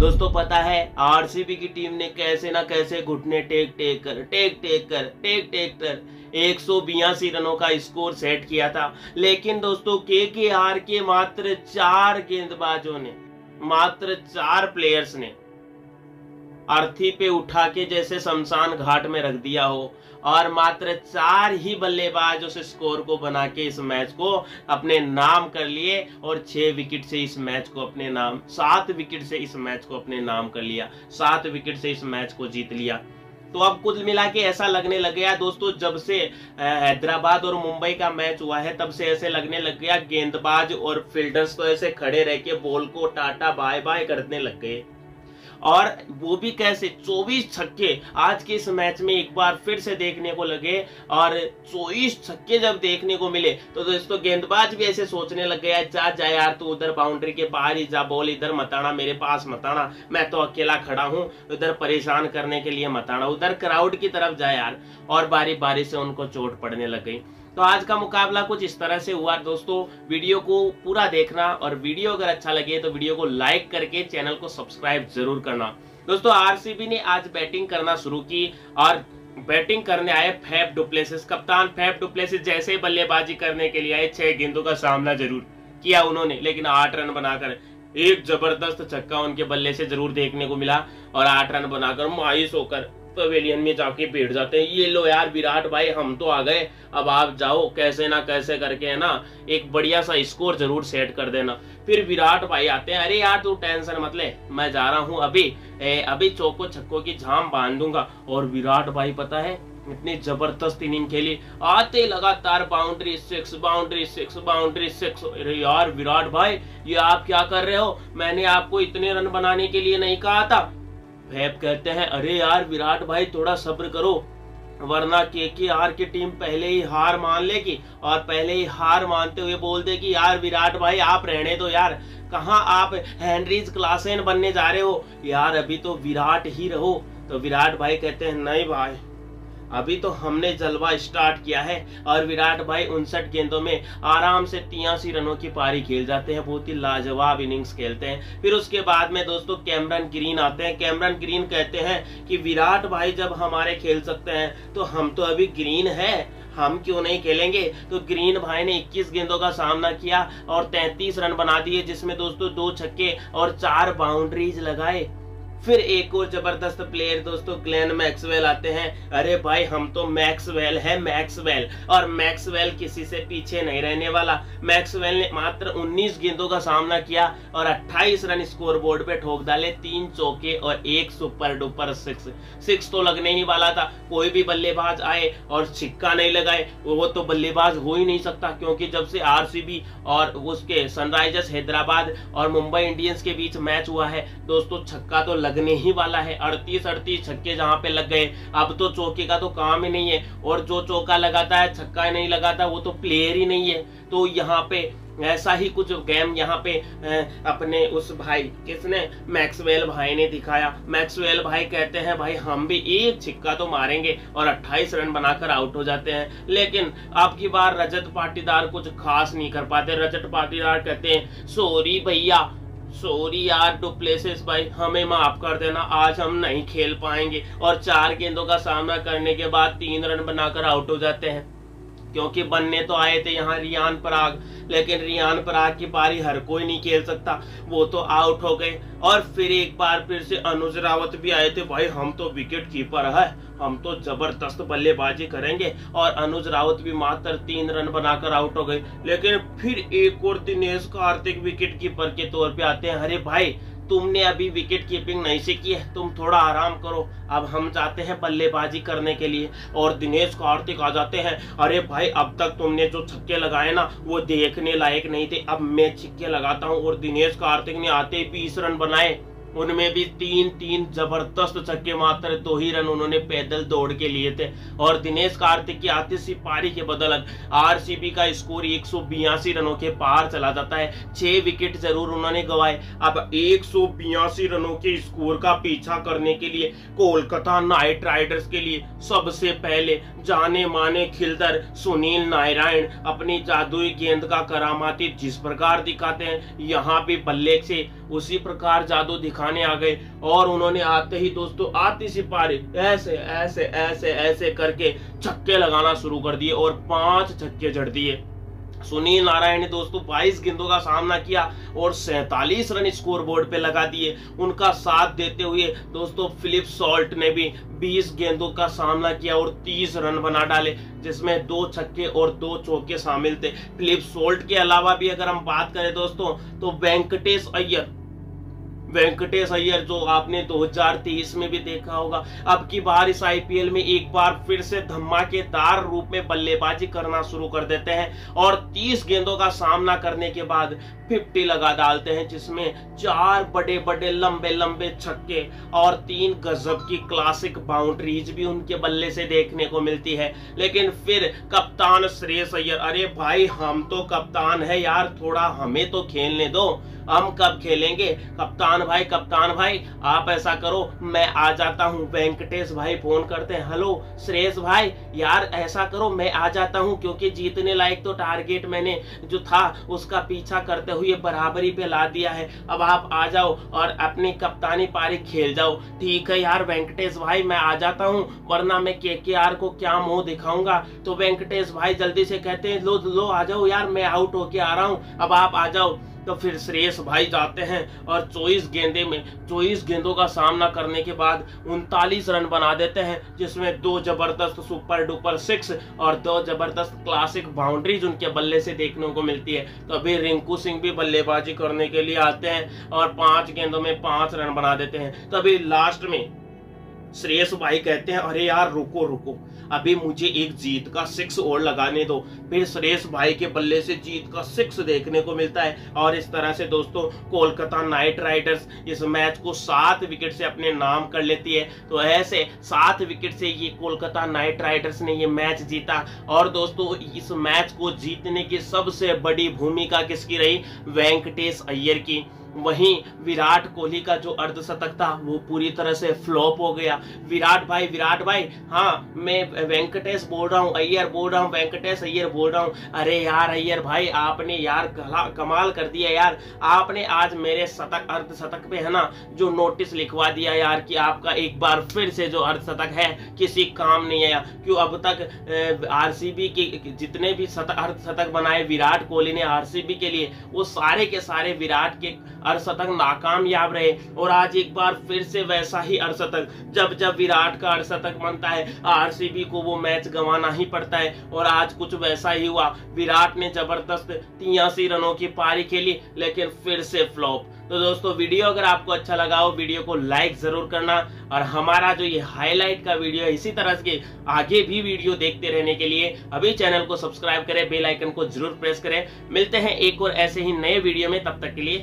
दोस्तों पता है आरसीबी की टीम ने कैसे ना कैसे घुटने टेक टेक कर, टेक टेक कर, टेक टेक कर एक रनों का स्कोर सेट किया था। लेकिन दोस्तों के के आर के मात्र चार गेंदबाजों ने, मात्र चार प्लेयर्स ने अर्थी पे उठा के जैसे शमशान घाट में रख दिया हो। और मात्र चार ही बल्लेबाज उस स्कोर को बना के इस मैच को अपने नाम कर लिए और छह विकेट से इस मैच को अपने नाम, सात विकेट से इस मैच को अपने नाम कर लिया, सात विकेट से इस मैच को जीत लिया। तो अब कुल मिला के ऐसा लगने लग गया, दोस्तों, जब से हैदराबाद और मुंबई का मैच हुआ है, तब से ऐसे लगने लग गया, गेंदबाज और फील्डर्स तो ऐसे खड़े रह के बॉल को टाटा बाय बाय करने लग गए। और वो भी कैसे 24 छक्के आज के इस मैच में एक बार फिर से देखने को लगे और 24 छक्के जब देखने को मिले तो दोस्तों गेंदबाज भी ऐसे सोचने लग गया जा जा यार तू उधर बाउंड्री के बाहर ही जा बॉल इधर मताना मेरे पास मताना मैं तो अकेला खड़ा हूँ, उधर परेशान करने के लिए मताना उधर क्राउड की तरफ़ जा यार, और बारी बारी से उनको चोट पड़ने लग गई। तो आज का मुकाबला कुछ इस तरह से हुआ। दोस्तों, वीडियो को पूरा देखना और वीडियो अगर अच्छा लगे तो वीडियो को लाइक करके चैनल को सब्सक्राइब ज़रूर करना। दोस्तों, आरसीबी ने आज बैटिंग करना शुरू की और बैटिंग करने आए फैब डुप्लेसिस। कप्तान फैब डुप्लेसिस जैसे बल्लेबाजी करने के लिए आए, छह गेंदों का सामना ज़रूर किया उन्होंने, लेकिन आठ रन बनाकर एक ज़बरदस्त छक्का उनके बल्ले से ज़रूर देखने को मिला और आठ रन बनाकर मायूस होकर पवेलियन में जाके बैठ जाते हैं। ये लो यार विराट भाई हम तो आ गए। अब आप जाओ कैसे ना कैसे करके है ना एक बढ़िया सा स्कोर ज़रूर सेट कर देना। फिर विराट भाई आते हैं अरे यार तू टेंशन मत ले मैं जा रहा हूँ अभी। ए, अभी चौको छक्को की झाम बाँध दूँगा। और विराट भाई पता है इतनी ज़बरदस्त इनिंग खेली। आते लगातार boundary six boundary six boundary six यार विराट भाई ये आप क्या कर रहे हो? मैंने आपको इतने रन बनाने के लिए नहीं कहा था। फैब कहते हैं, अरे यार, विराट भाई, थोड़ा सब्र करो, वरना के के आर की टीम पहले ही हार मान लेगी और पहले ही हार मानते हुए बोल दे कि यार, विराट भाई, आप रहने दो यार, कहा आप हैंनरीज क्लासेन बनने जा रहे हो? यार, अभी तो विराट ही रहो तो विराट भाई कहते हैं, नहीं भाई अभी तो हमने जलवा स्टार्ट किया है और विराट भाई उनसठ गेंदों में आराम से तियासी रनों की पारी खेल जाते हैं, बहुत ही लाजवाब इनिंग्स खेलते हैं। फिर उसके बाद में दोस्तों कैमरन ग्रीन आते हैं। कैमरन ग्रीन कहते हैं कि विराट भाई जब हमारे खेल सकते हैं तो हम तो अभी ग्रीन है, हम क्यों नहीं खेलेंगे? तो ग्रीन भाई ने 21 गेंदों का सामना किया और 33 रन बना दिए, जिसमें दोस्तों दो छक्के और चार बाउंड्रीज लगाए। फिर एक और ज़बरदस्त प्लेयर दोस्तों ग्लेन मैक्सवेल आते हैं। अरे भाई, हम तो मैक्सवेल है मैक्सवेल और मैक्सवेल किसी से पीछे नहीं रहने वाला। मैक्सवेल ने मात्र 19 गेंदों का सामना किया और 28 रन स्कोर बोर्ड पे ठोक डाले, तीन चौके और एक सुपर डुपर सिक्स सिक्स तो लगने ही वाला था। कोई भी बल्लेबाज आए और छिक्का नहीं लगाए, वो तो बल्लेबाज हो ही नहीं सकता, क्योंकि जब से आरसीबी और उसके सनराइजर्स हैदराबाद और मुंबई इंडियंस के बीच मैच हुआ है, दोस्तों, छक्का तो लगने ही वाला है। अड़तीस अड़तीस छक्के जहाँ पे लग गए। अब तो चौके का तो काम ही नहीं है। और जो चौका लगाता है, छक्का नहीं लगाता, वो तो प्लेयर ही नहीं है। तो यहाँ पे ऐसा ही कुछ गेम यहाँ पे अपने उस भाई, किसने? मैक्सवेल भाई ने दिखाया। मैक्सवेल भाई कहते हैं, भाई, हम भी एक छिक्का तो मारेंगे और 28 रन बनाकर आउट हो जाते हैं। लेकिन अब की बार रजत पाटीदार कुछ खास नहीं कर पाते। रजत पाटीदार कहते हैं सॉरी भैया सॉरी यार टू प्लेसेस भाई, हमें माफ़ कर देना, आज हम नहीं खेल पाएँगे। और चार गेंदों का सामना करने के बाद तीन रन बनाकर आउट हो जाते हैं। क्योंकि बनने तो आए थे यहाँ रियान पराग, लेकिन रियान पराग की पारी हर कोई नहीं खेल सकता। वो तो आउट हो गए। और फिर एक बार फिर से अनुज रावत भी आए थे, भाई, हम तो विकेट कीपर है। हम तो ज़बरदस्त बल्लेबाजी करेंगे। और अनुज रावत भी मात्र तीन रन बनाकर आउट हो गए। लेकिन फिर एक और दिनेश कार्तिक विकेट कीपर के तौर पे आते हैं। अरे भाई तुमने अभी विकेट कीपिंग नहीं सीखी है। तुम थोड़ा आराम करो। अब हम जाते हैं बल्लेबाजी करने के लिए और दिनेश कार्तिक आ जाते हैं। अरे भाई, अब तक तुमने जो छक्के लगाए ना, वो देखने लायक नहीं थे। अब मैं छक्के लगाता हूँ और दिनेश कार्तिक ने आते ही बीस रन बनाए। उनमें भी तीन तीन ज़बरदस्त छक्के मात्र दो ही रन उन्होंने पैदल दौड़ के लिए थे। और दिनेश कार्तिक की आती सी पारी के बदल आरसीबी का स्कोर एक रनों के पार चला जाता है। छह विकेट ज़रूर उन्होंने गवाए। अब एक रनों के स्कोर का पीछा करने के लिए कोलकाता नाइट राइडर्स के लिए सबसे पहले जाने माने खिलदर सुनील नारायण अपनी जादुई गेंद का करामाती जिस प्रकार दिखाते हैं, यहाँ भी बल्ले से उसी प्रकार जादू दिखाने आ गए और उन्होंने आते ही दोस्तों, आती सी पारी ऐसे ऐसे ऐसे ऐसे करके छक्के लगाना शुरू कर दिए और पाँच छक्के जड़ दिए। सुनील नारायण ने दोस्तों 22 गेंदों का सामना किया और सैतालीस रन स्कोर बोर्ड पे लगा दिए। उनका साथ देते हुए दोस्तों फिलिप सॉल्ट ने भी 20 गेंदों का सामना किया और 30 रन बना डाले, जिसमें दो छक्के और दो चौके शामिल थे। फिलिप सोल्ट के अलावा भी अगर हम बात करें दोस्तों तो वेंकटेश अय्यर वेंकटेश अय्यर, जो आपने 2023 में भी देखा होगा। अब की बार इस आईपीएल में एक बार फिर से धमाकेदार रूप में बल्लेबाजी करना शुरू कर देते हैं और 30 गेंदों का सामना करने के बाद 50 लगा डालते हैं, जिसमें चार बड़े बड़े लंबे लंबे छक्के और तीन गजब की क्लासिक बाउंड्रीज भी उनके बल्ले से देखने को मिलती है। लेकिन फिर कप्तान श्रेयस अय्यर, अरे भाई, हम तो कप्तान है यार, थोड़ा हमें तो खेलने दो। हम कब खेलेंगे? कप्तान भाई, कप्तान भाई, आप ऐसा करो, मैं आ जाता हूँ। वेंकटेश भाई फ़ोन करते हैं, हेलो, श्रेयस भाई, यार ऐसा करो, मैं आ जाता हूँ, क्योंकि जीतने लायक तो टारगेट मैंने जो था, उसका पीछा करते हुए बराबरी पे ला दिया है। अब आप आ जाओ और अपनी कप्तानी पारी खेल जाओ। ठीक है यार, वेंकटेश भाई, मैं आ जाता हूँ, वरना मैं के के आर को क्या मुँह दिखाऊँगा? तो वेंकटेश भाई जल्दी से कहते हैं, लो लो, आ जाओ यार, मैं आउट होके आ रहा हूँ। अब आप आ जाओ। तो फिर श्रेयस भाई जाते हैं और 24 गेंदे में 24 गेंदों का सामना करने के बाद उनतालीस रन बना देते हैं, जिसमें दो ज़बरदस्त सुपर डुपर सिक्स और दो ज़बरदस्त क्लासिक बाउंड्रीज उनके बल्ले से देखने को मिलती है। तो अभी रिंकू सिंह भी बल्लेबाजी करने के लिए आते हैं और पाँच गेंदों में पाँच रन बना देते हैं। तो अभी लास्ट में श्रेयस भाई कहते हैं, अरे यार, रुको रुको। अभी मुझे एक जीत का सिक्स और लगाने दो। फिर श्रेयस भाई के बल्ले से जीत का सिक्स देखने को मिलता है। और इस तरह से दोस्तों, कोलकाता नाइट राइडर्स इस मैच को सात विकेट से अपने नाम कर लेती है। तो ऐसे सात विकेट से ये कोलकाता नाइट राइडर्स ने ये मैच जीता। और दोस्तों, इस मैच को जीतने की सबसे बड़ी भूमिका किसकी रही? वेंकटेश अय्यर की। वहीं विराट कोहली का जो अर्धशतक था, वो पूरी तरह से फ्लॉप हो गया। विराट भाई विराट भाई हाँ मैं वेंकटेश बोल रहा हूँ, अय्यर बोल रहा हूँ, वेंकटेश अय्यर बोल रहा हूँ। अरे यार अय्यर भाई, आपने यार कमाल कर दिया यार। आपने आज मेरे शतक, अर्धशतक पे, है ना, जो नोटिस लिखवा दिया यार कि आपका एक बार फिर से जो अर्धशतक है, किसी काम नहीं आया। क्यों अब तक आरसीबी के, जितने भी अर्धशतक बनाए विराट कोहली ने आरसीबी के लिए, वो सारे के सारे विराट के अर्शतक नाकामयाब रहे। और आज एक बार फिर से वैसा ही अर्शतक जब जब विराट का अर्शतक बनता है, आरसीबी को वो मैच गंवाना ही पड़ता है। और आज कुछ वैसा ही हुआ। विराट ने ज़बरदस्त तियासी रनों की पारी खेली, लेकिन फिर से फ्लॉप। तो दोस्तों, वीडियो अगर आपको अच्छा लगा हो, वीडियो को लाइक ज़रूर करना। और हमारा जो ये हाईलाइट का वीडियो है, इसी तरह के आगे भी वीडियो देखते रहने के लिए, अभी चैनल को सब्सक्राइब करें, बेल आइकन को ज़रूर प्रेस करें। मिलते हैं एक और ऐसे ही नए वीडियो में, तब तक के लिए